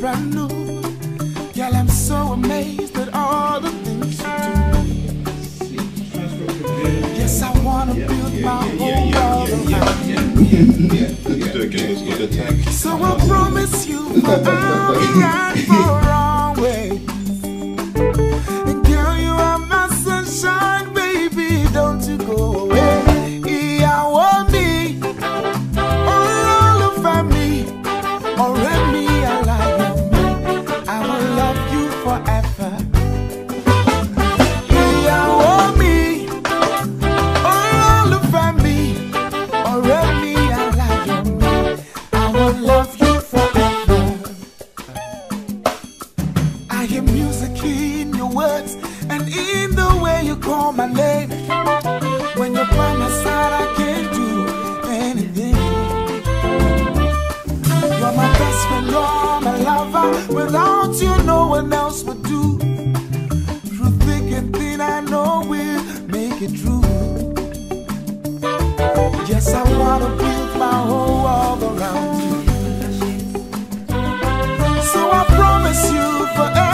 brand new. Y'all, I'm so amazed at all the things you do. Yes, I wanna build my yeah, whole world around you. So I promise you, I'll be right for. Without you, no one else would do. Through thick and thin, I know we'll make it through. Yes, I wanna build my whole world around you. So I promise you forever.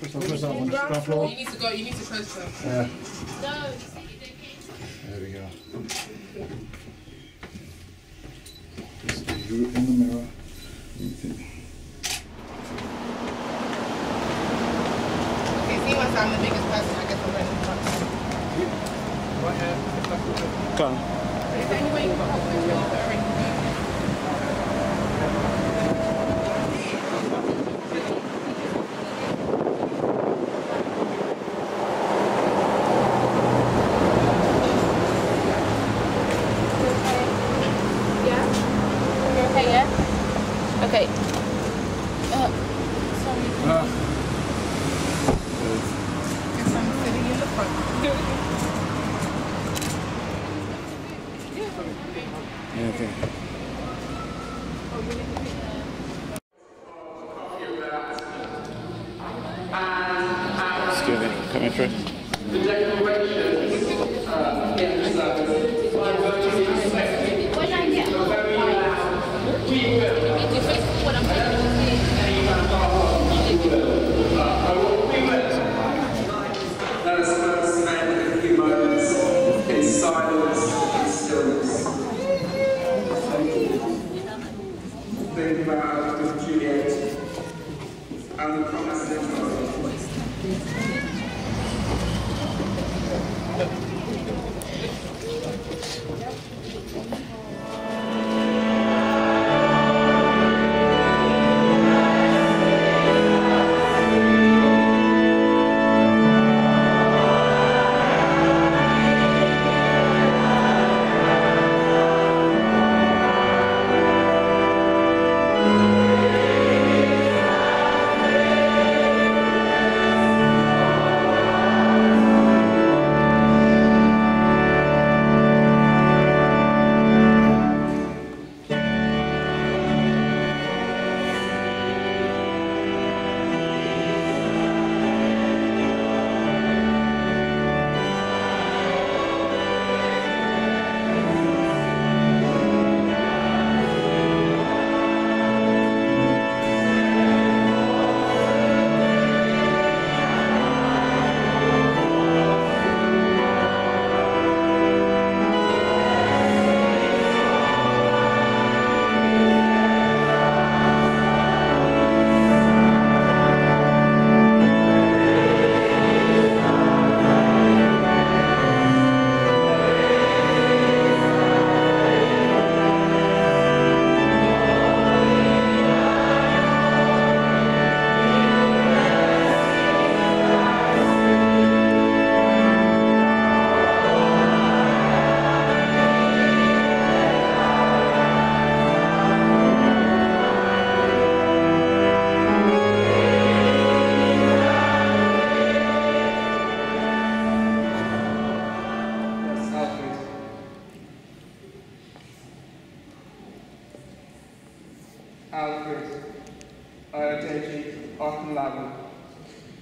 Push that. put some on the floor. You need to go, you need to close them. Yeah. No. There we go. Just do it in the mirror. I'm the biggest person, I get the red box. Right. Go. Is there any way you can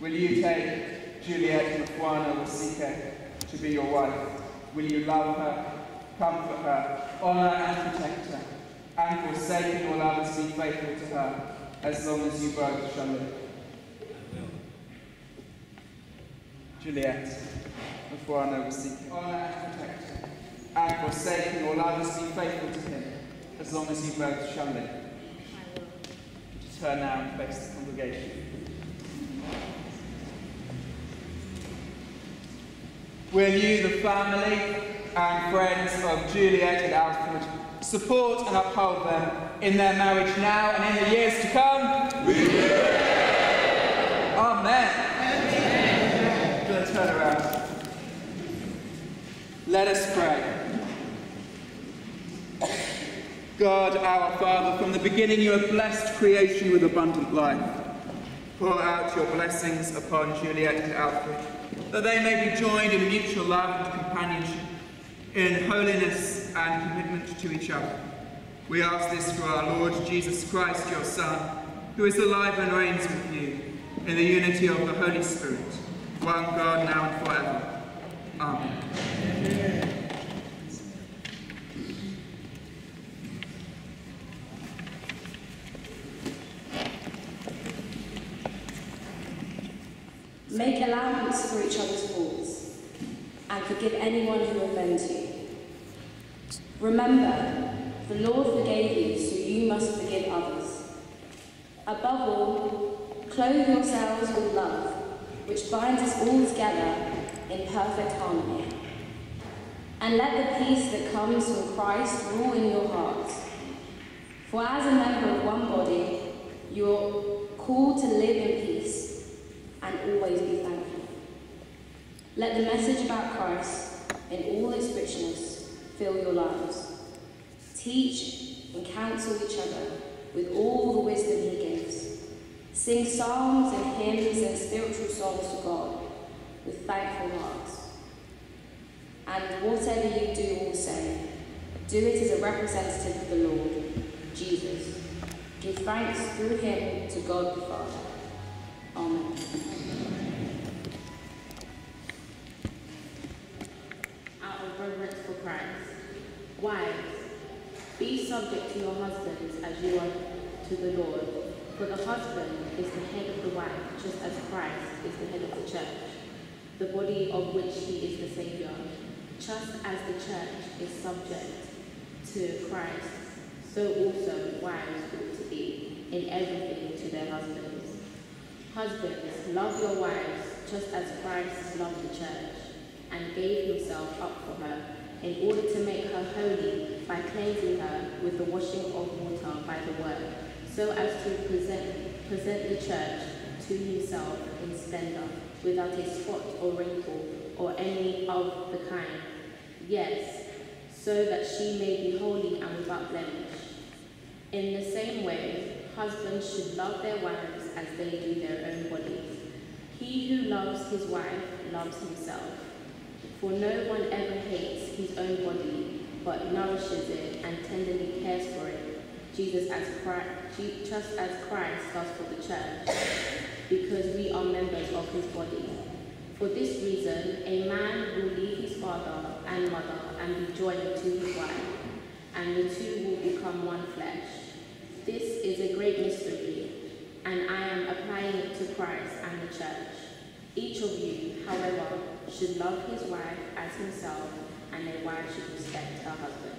Will you take Juliet Mufwana Wasike to be your wife? Will you love her, comfort her, honour and protect her, and forsaking all others be faithful to her, as long as you both shall live? Juliet, Mufwana Wasike, honour and protect her, and forsaking all others be faithful to him, as long as you both shall live. Turn now and face the congregation. Will you, the family and friends of Juliet and Alfred, support and uphold them in their marriage now and in the years to come? We will. Amen. Amen. Turn around. Let us pray. God, our Father, from the beginning you have blessed creation with abundant life. Pour out your blessings upon Juliet and Alfred, that they may be joined in mutual love and companionship, in holiness and commitment to each other. We ask this through our Lord Jesus Christ, your Son, who is alive and reigns with you, in the unity of the Holy Spirit, one God now and forever. Amen. Make allowance for each other's faults and forgive anyone who offends you. Remember, the Lord forgave you, so you must forgive others. Above all, clothe yourselves with love, which binds us all together in perfect harmony. And let the peace that comes from Christ rule in your hearts. For as a member of one body, you are called to live in peace and always be thankful. Let the message about Christ in all its richness fill your lives. Teach and counsel each other with all the wisdom he gives. Sing psalms and hymns and spiritual songs to God with thankful hearts. And whatever you do or say, do it as a representative of the Lord, Jesus. Give thanks through him to God the Father. Amen. Christ. Wives, be subject to your husbands as you are to the Lord. For the husband is the head of the wife, just as Christ is the head of the church, the body of which he is the Saviour. Just as the church is subject to Christ, so also wives ought to be in everything to their husbands. Husbands, love your wives just as Christ loved the church and gave himself up for her in order to make her holy by cleansing her with the washing of water by the word, so as to present, present the church to himself in splendor, without a spot or wrinkle or any of the kind. Yes, so that she may be holy and without blemish. In the same way, husbands should love their wives as they do their own bodies. He who loves his wife loves himself. For no one ever hates his own body, but nourishes it and tenderly cares for it, Jesus as Christ, just as Christ does for the church, because we are members of his body. For this reason, a man will leave his father and mother and be joined to his wife, and the two will become one flesh. This is a great mystery, and I am applying it to Christ and the church. Each of you, however, should love his wife as himself, and a wife should respect her husband.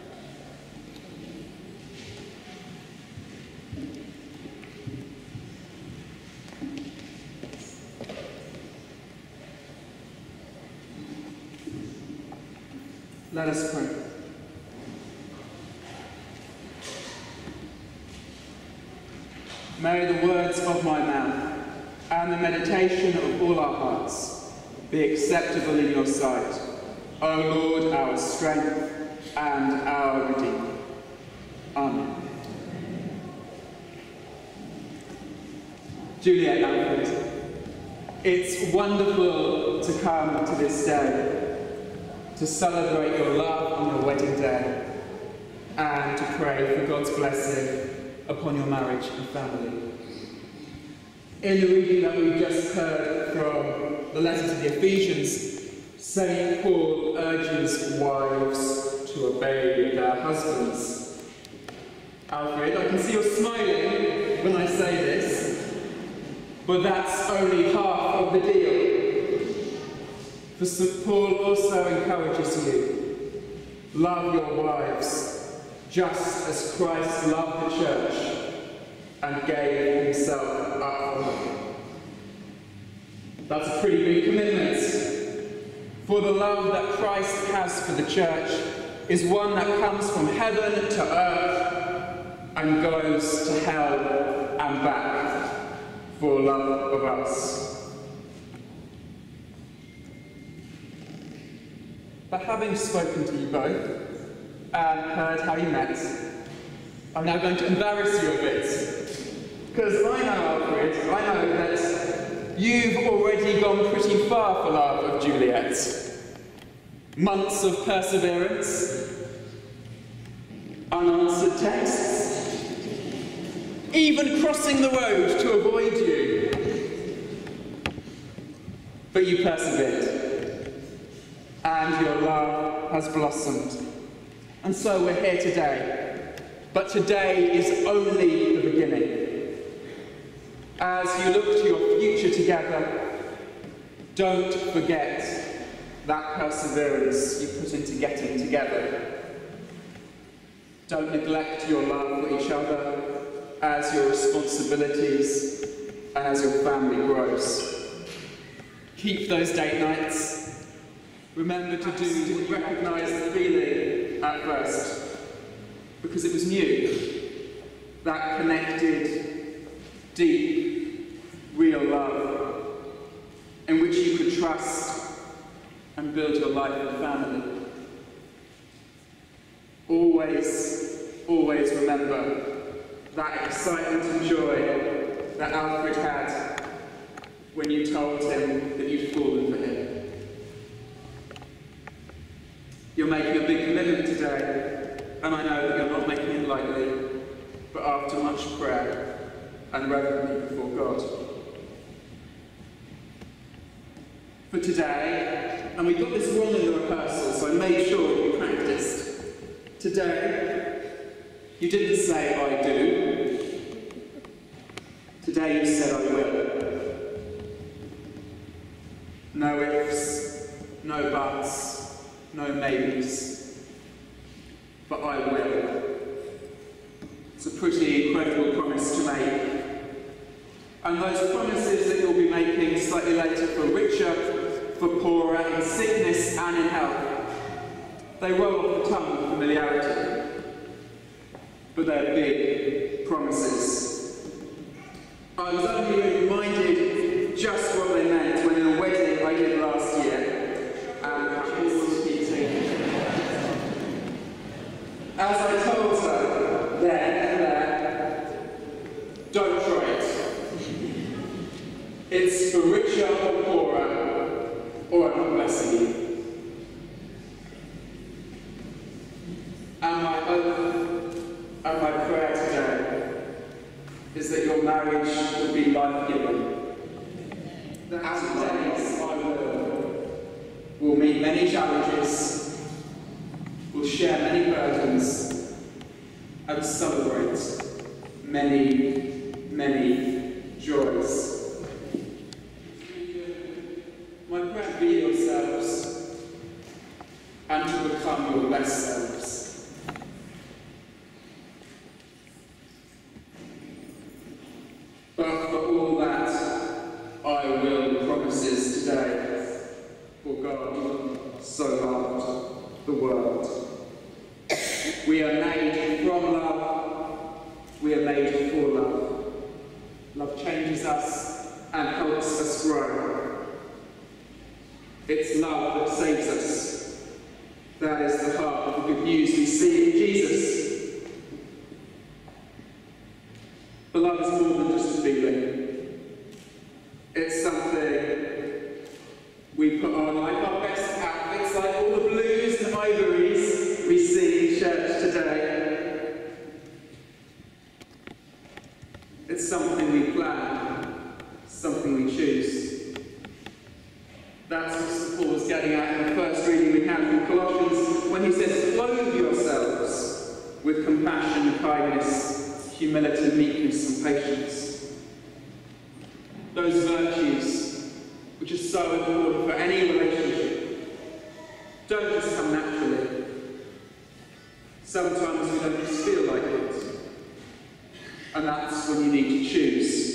Let us pray. May the words of my mouth and the meditation of all our hearts be acceptable in your sight, O Lord, our strength and our Redeemer. Amen. Juliet Alfred, it's wonderful to come to this day to celebrate your love on your wedding day and to pray for God's blessing upon your marriage and family. In the reading that we just heard from the letter to the Ephesians, St. Paul urges wives to obey their husbands. Alfred, I can see you're smiling when I say this, but that's only half of the deal. For St. Paul also encourages you, love your wives, just as Christ loved the church and gave himself up for them. That's a pretty big commitment. For the love that Christ has for the church is one that comes from heaven to earth and goes to hell and back for love of us. But having spoken to you both and heard how you met, I'm now going to embarrass you a bit. Because I know, Alfred, I know that you've already gone pretty far for love of Juliet. Months of perseverance, unanswered texts, even crossing the road to avoid you. But you persevered, and your love has blossomed. And so we're here today. But today is only. As you look to your future together, don't forget that perseverance you put into getting together. Don't neglect your love for each other as your responsibilities and as your family grows. Keep those date nights. Remember to do to recognize the feeling at first, because it was new. That connected, deep, real love, in which you could trust and build your life and family. Always, always remember that excitement and joy that Alfred had when you told him that you'd fallen for him. You're making a big commitment today, and I know that you're not making it lightly, but after much prayer and reverently before God. For today, and we got this wrong in the rehearsal, so I made sure we practiced. Today, you didn't say I do. Today you said I will. No ifs, no buts, no maybes. But I will. It's a pretty incredible promise to make. And those promises that you'll be making slightly later for richer, for poorer, in sickness and in health, they roll off the tongue with familiarity. But they're big promises. I was only reminded just what they meant when in a wedding I did last year, and Paul was speaking. As I told her there and there, don't try it. It's for richer or poorer, or I'm not blessing you. And my hope and my prayer today is that your marriage will be life-giving. That as days I will, will meet many challenges, will share many burdens, and celebrate many, many joys. My prayer be yourselves and to become your best selves. But for all that, I will promises today, for God so loved the world. We are made from love, we are made for love. Love changes us and helps us grow. It's love that saves us. That is the heart of the good news we see in Jesus. But love is more than just a feeling. It's something we put on like our best outfits, like all the blues and ivories we see in church today. It's something we plan in the first reading we had from Colossians when he says, Clothe yourselves with compassion, kindness, humility, meekness, and patience. Those virtues which are so important for any relationship don't just come naturally. Sometimes we don't just feel like it. And that's when you need to choose.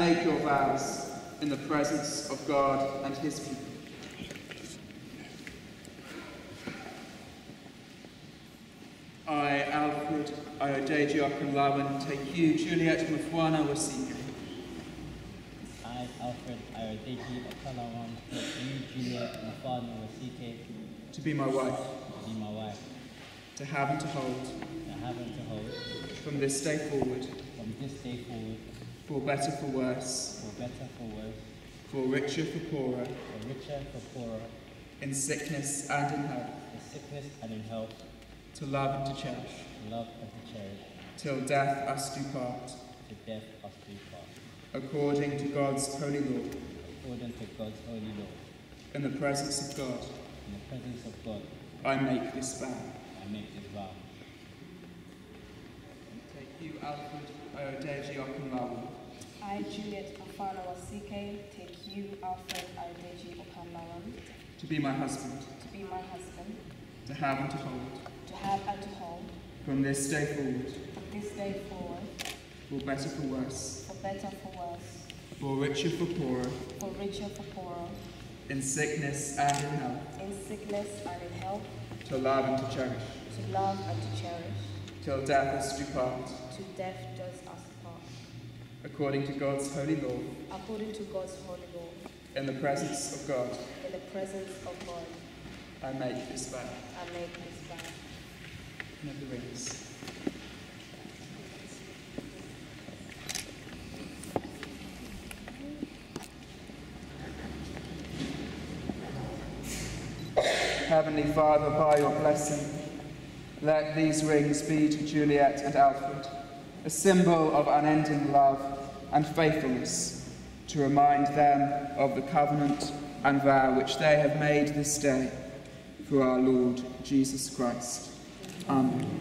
Make your vows in the presence of God and his people. I, Alfred, Okanlawan, take you, Juliet Mufwana Wasike, I, Alfred Okanlawan, take you, Juliet Mufwana Wasike, to be my wife, to be my wife, to have and to hold, to have and to hold, from this day forward, from this day forward, for better, for worse, for better, for worse, for richer, for poorer, for richer, for poorer, in sickness and in health, in sickness and in health, to love and to cherish, to love and to cherish, till death us do part, to death us do part, according to God's holy law, according to God's holy law. in the presence of God, In the presence of God, I make this vow. I make this vow. Take you, Alfred uh, Ayodeji Okanlawan, I, Juliet Afana Wasike, take you, Alfred Ayodeji Okanlawan, to be my husband, to be my husband, to have and to hold, to have and to hold, from this day forward, from this day forward, for better, for worse, for better, for worse, for richer, for poorer, for richer, for poorer, in sickness and in health, in sickness and in health, to love and to cherish, to love and to cherish, till death us do part, to death does us part, according to God's holy law, according to God's holy law, in the presence of God, in the presence of God, I make this vow. I make this vow. The rings. Heavenly Father, by your blessing, let these rings be to Juliet and Alfred a symbol of unending love and faithfulness to remind them of the covenant and vow which they have made this day through our Lord Jesus Christ. Amen.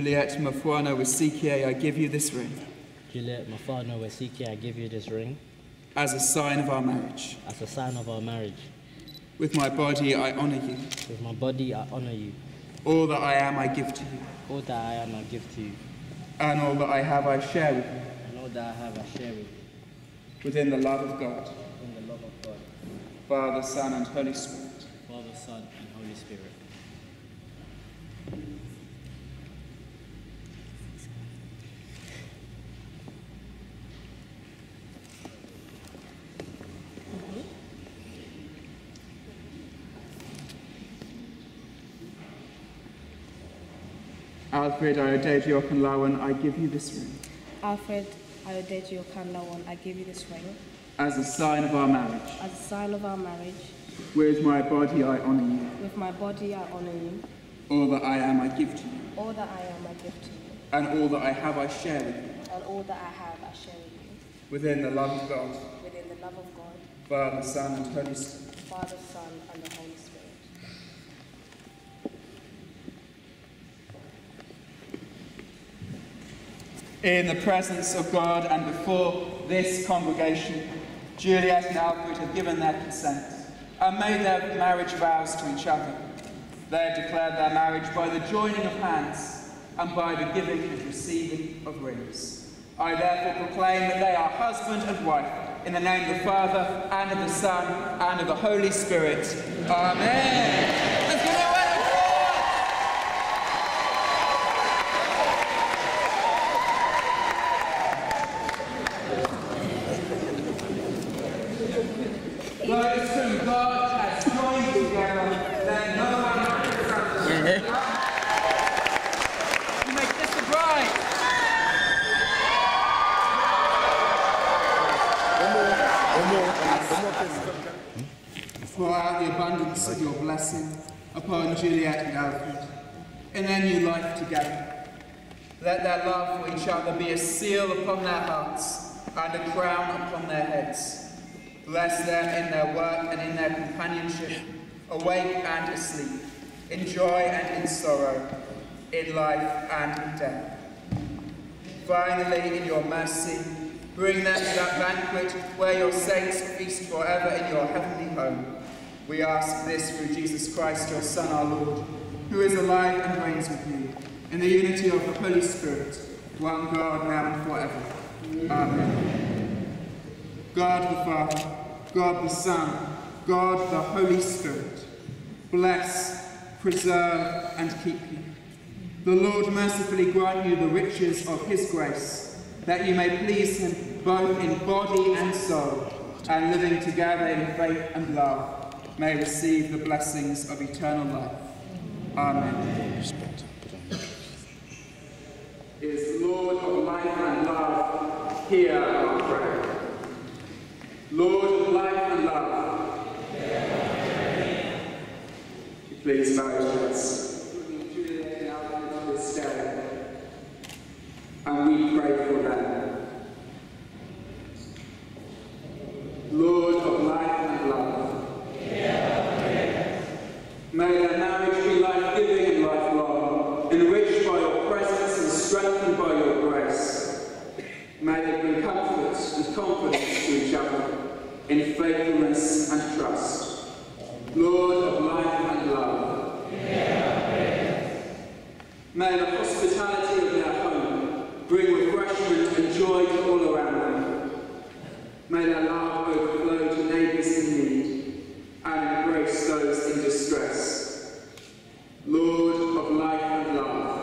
Juliet Mufwana Wasike, I give you this ring Juliet Mufwana Wasike, I give you this ring as a sign of our marriage. as a sign of our marriage. With my body, I honor you. With my body, I honor you. All that I am, I give to you. All that I am, I give to you. And all that I have, I share with you. And all that I have, I share with you. Within the love of God, In the love of God, Father, Son, and Holy Spirit. Father, Son, and Holy Spirit. Alfred I Ayodeji Okanlawan, I give you this ring Alfred I Ayodeji Okanlawan, I give you this ring as a sign of our marriage. as a sign of our marriage. With my body, I honor you. With my body, I honor you. All that I am, I give to you. All that I am, I give to you. And all that I have, I share with you. And all that I have, I share with you. Within the love of God, Within the love of God, Father, Son, and Holy Spirit. Father, Son, and the Holy Spirit. In the presence of God and before this congregation, Juliet and Alfred have given their consent and made their marriage vows to each other. They have declared their marriage by the joining of hands and by the giving and receiving of rings. I therefore proclaim that they are husband and wife in the name of the Father and of the Son and of the Holy Spirit. Amen. Let's give it a round of applause. Those whom God has joined together, let no one separate. You make this the bride. Pour out the abundance blessing upon Juliet and Alfred in their new life together. Let their love for each other be a seal upon their hearts and a crown upon their heads. Bless them in their work and in their companionship, awake and asleep, in joy and in sorrow, in life and in death. Finally, in your mercy, bring them to that banquet where your saints feast forever in your heavenly home. We ask this through Jesus Christ, your Son, our Lord, who is alive and reigns with you, in the unity of the Holy Spirit, one God, now and forever. Amen. God the Father, God the Son, God the Holy Spirit, bless, preserve, and keep you. The Lord mercifully grant you the riches of his grace, that you may please him both in body and soul, and living together in faith and love, may receive the blessings of eternal life. Amen. Is Lord of life and love, hear our prayer. Lord of life and love, please bow your heads. And we pray for them. Lord of life and love, may their marriage be life-giving and lifelong, enriched by your presence and strengthened by your grace. May they bring comfort and confidence to each other in faithfulness and trust. Lord of life and love, may the hospitality of their home bring refreshment and joy to all around them. May their love overflow to neighbours in need and embrace those in distress. Lord of life and love,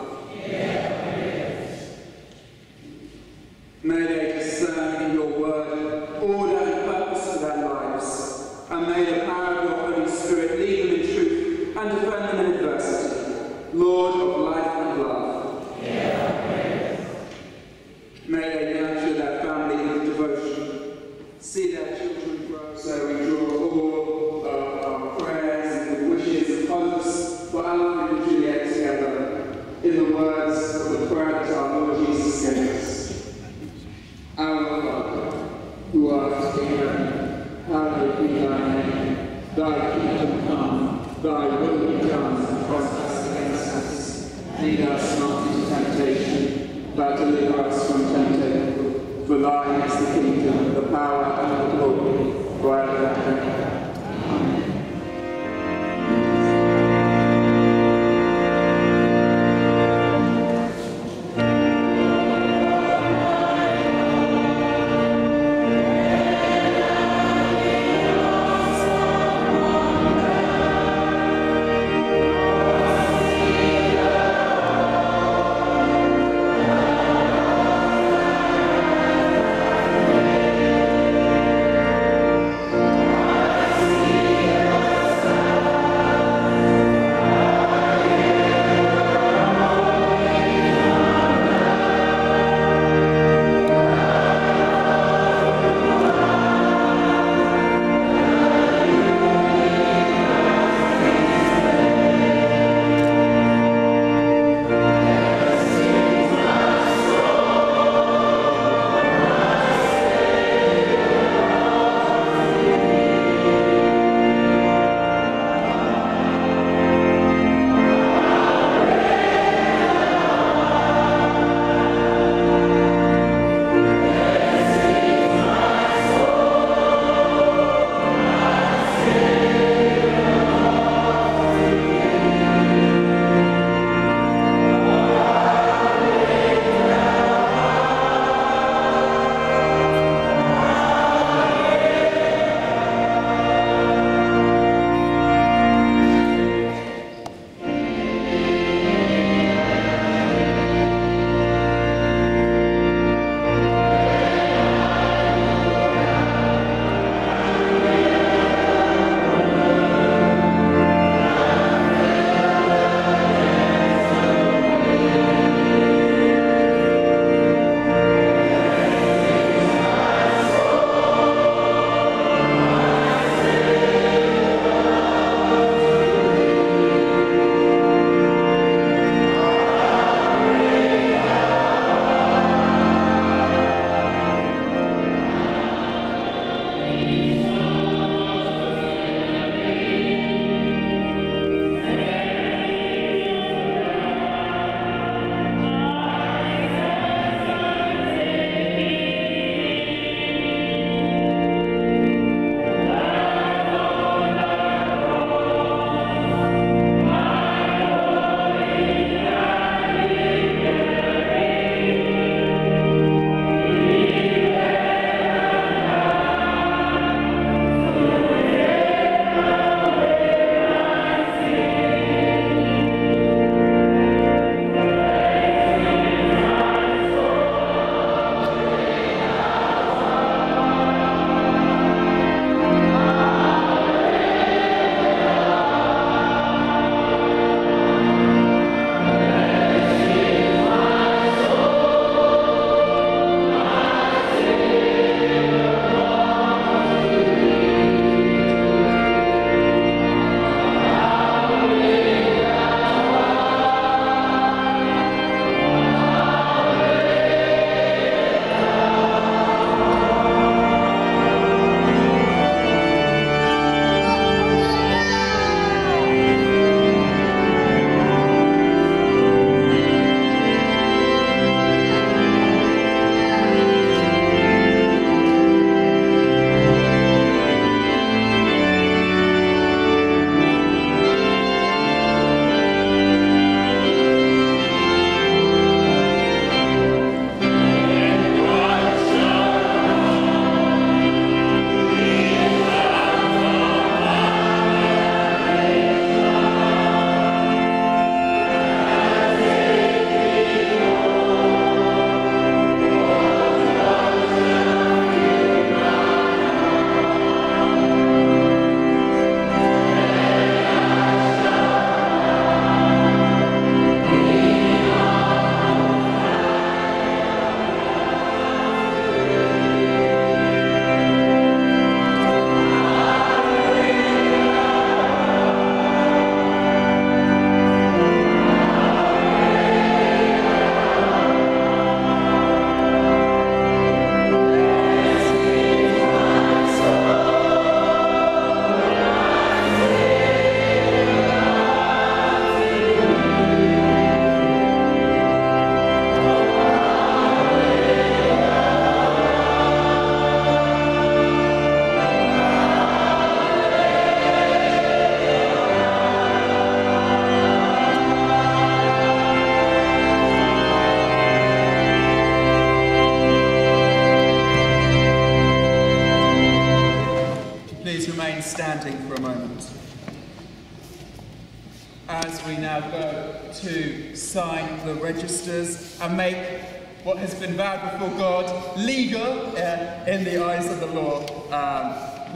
may they discern in your word order and purpose for their lives, and may the power of your Holy Spirit lead them in truth and defend them in adversity. Lord of life and love, may they nurture their family with devotion, see their children grow. So we draw all of our prayers and wishes and hopes for Alfred and Juliet together in the words of the prayer that our Lord Jesus gave us. Our Father, who art in heaven, hallowed be thy name. Thy kingdom come, thy will be done on us against us. Lead us not into temptation, but deliver us from is the kingdom, the power,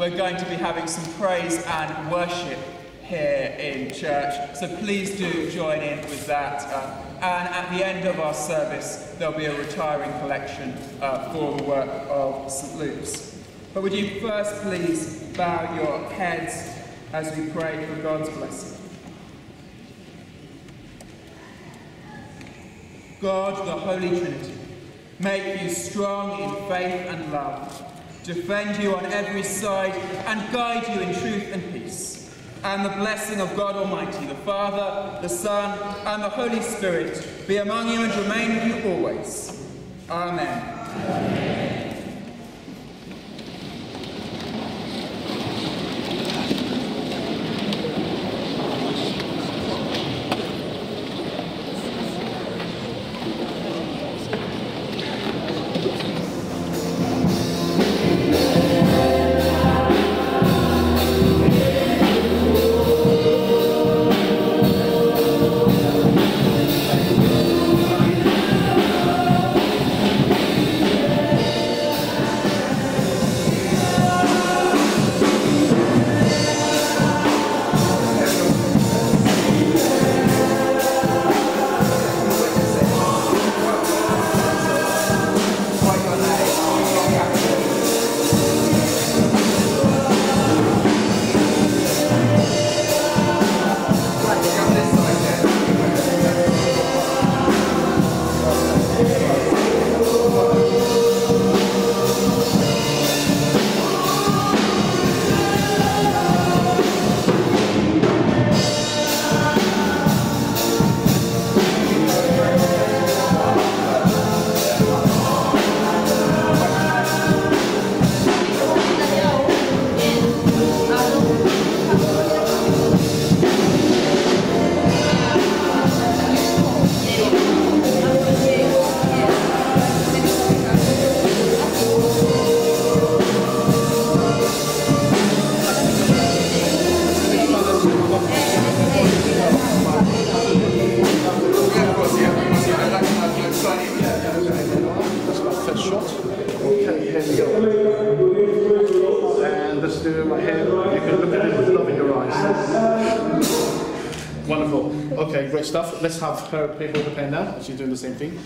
we're going to be having some praise and worship here in church, so please do join in with that. Uh, and at the end of our service, there'll be a retiring collection uh, for the work of St. Luke's. But would you first please bow your heads as we pray for God's blessing? God, the Holy Trinity, make you strong in faith and love, defend you on every side, and guide you in truth and peace. And the blessing of God Almighty, the Father, the Son, and the Holy Spirit be among you and remain with you always. Amen. First Let's have her paper with the now. She's doing the same thing.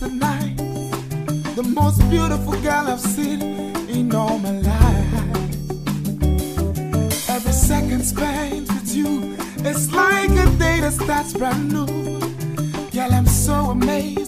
the night. The most beautiful girl I've seen in all my life. Every second spent with you, it's like a day that starts brand new. Girl, I'm so amazed.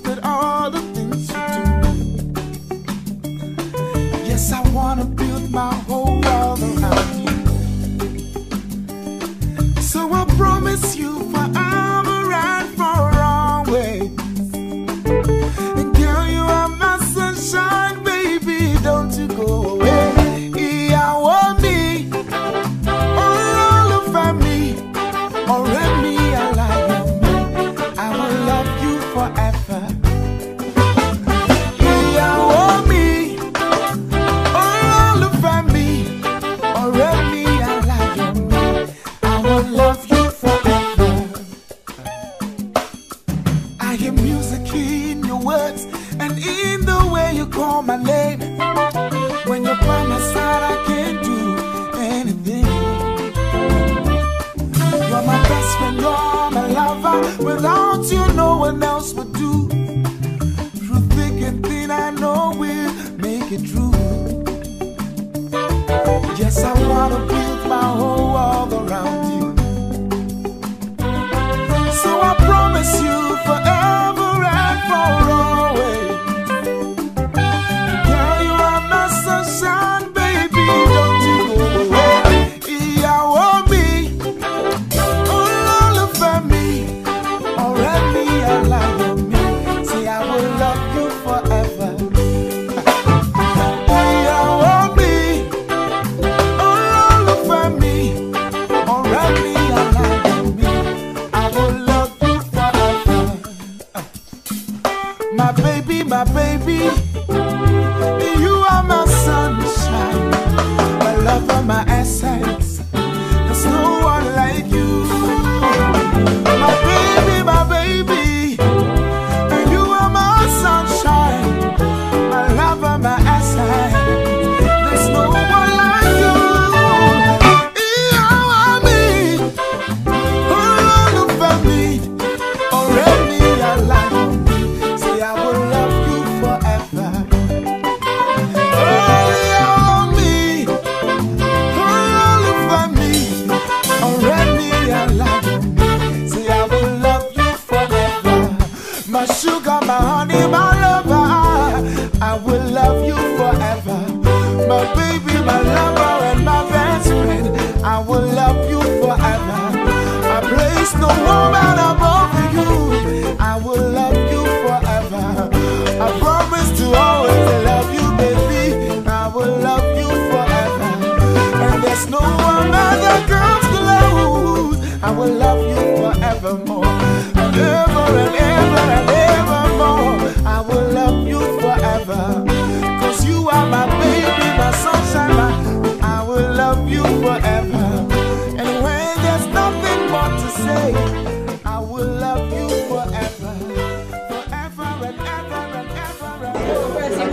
I will love you forever. I place no woman above you. I will love you forever. I promise to always love you, baby. I will love you forever. And there's no one other girl to lose. I will love you forevermore.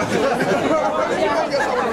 같아요.